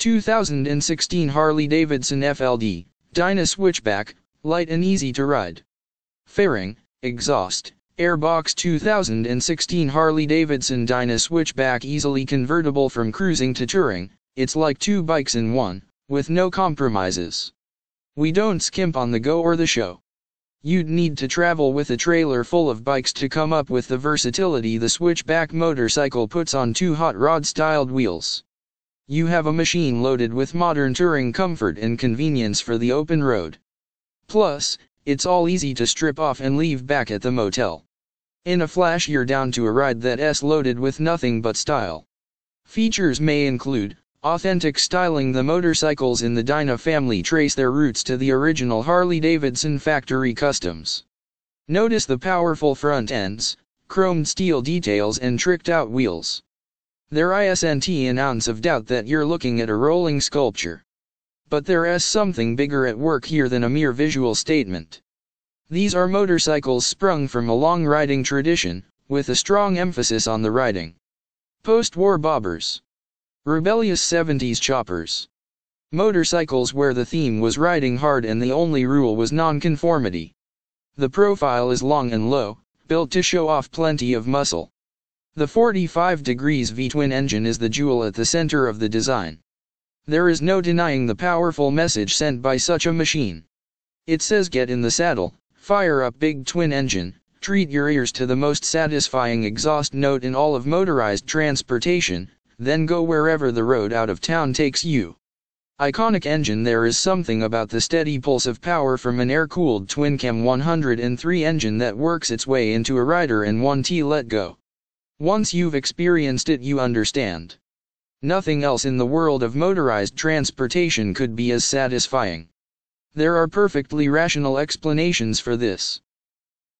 2016 Harley-Davidson FLD, Dyna Switchback, light and easy to ride. Fairing, exhaust, airbox 2016 Harley-Davidson Dyna Switchback easily convertible from cruising to touring, it's like two bikes in one, with no compromises. We don't skimp on the go or the show. You'd need to travel with a trailer full of bikes to come up with the versatility the switchback motorcycle puts on two hot rod styled wheels. You have a machine loaded with modern touring comfort and convenience for the open road. Plus, it's all easy to strip off and leave back at the motel. In a flash you're down to a ride that's loaded with nothing but style. Features may include, authentic styling The motorcycles in the Dyna family trace their roots to the original Harley-Davidson factory customs. Notice the powerful front ends, chromed steel details and tricked out wheels. There isn't an ounce of doubt that you're looking at a rolling sculpture. But there is something bigger at work here than a mere visual statement. These are motorcycles sprung from a long riding tradition, with a strong emphasis on the riding. Post-war bobbers. Rebellious 70s choppers. Motorcycles where the theme was riding hard and the only rule was nonconformity. The profile is long and low, built to show off plenty of muscle. The 45 degrees V-twin engine is the jewel at the center of the design. There is no denying the powerful message sent by such a machine. It says get in the saddle, fire up big twin engine, treat your ears to the most satisfying exhaust note in all of motorized transportation, then go wherever the road out of town takes you. Iconic engine There is something about the steady pulse of power from an air-cooled twin-cam 103 engine that works its way into a rider in one T let go. Once you've experienced it you understand. Nothing else in the world of motorized transportation could be as satisfying. There are perfectly rational explanations for this.